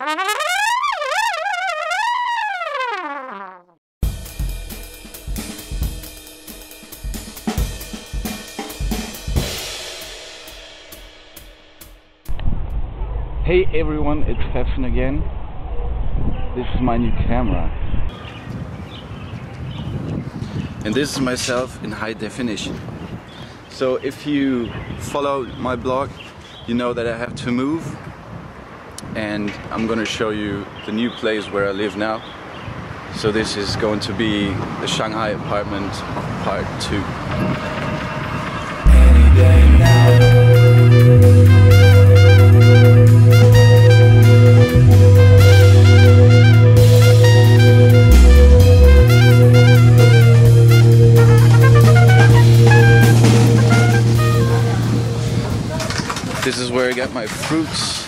Hey everyone, it's Pfeffchen again. This is my new camera. And this is myself in high definition. So if you follow my blog, you know that I have to move. And I'm gonna show you the new place where I live now. So this is going to be the Shanghai apartment part two. This is where I get my fruits,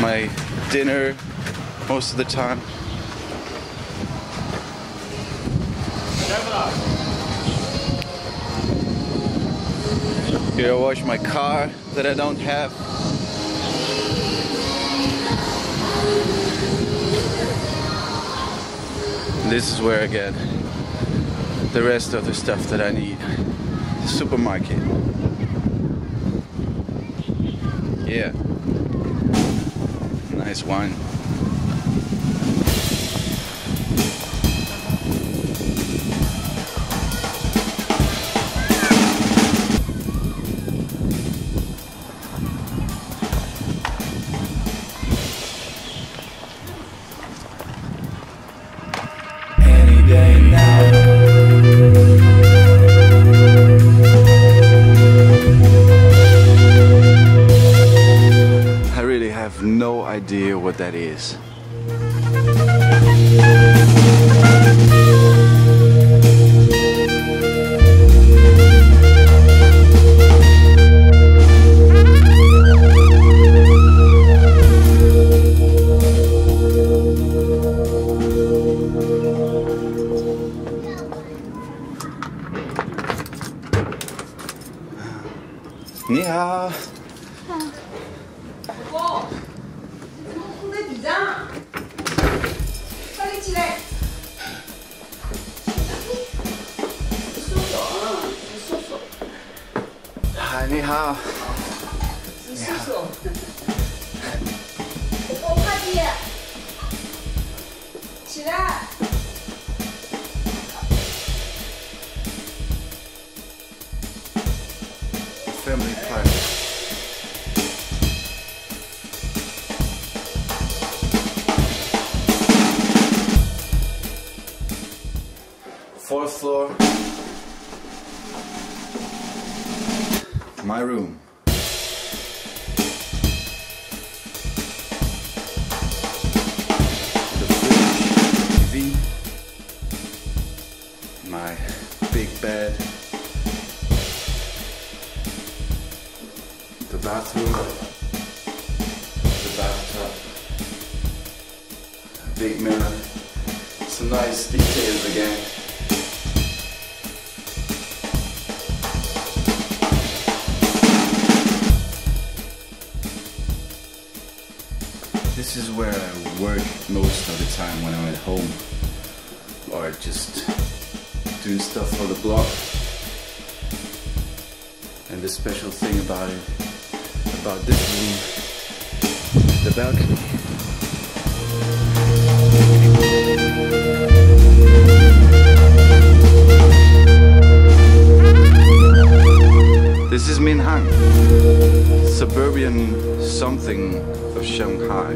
my dinner most of the time. Here I wash my car that I don't have. This is where I get the rest of the stuff that I need. The supermarket. Yeah. Nice wine. Any day now. 老公，你怎么在地上？快点起来！叔叔，叔叔。嗨，你好。你叔叔。起来。Fourth floor. My room. Bathroom, the bathtub, big mirror, some nice details again. This is where I work most of the time when I'm at home or just doing stuff for the blog. And the special thing about it, about this room, the balcony. This is Minhang, suburban something of Shanghai.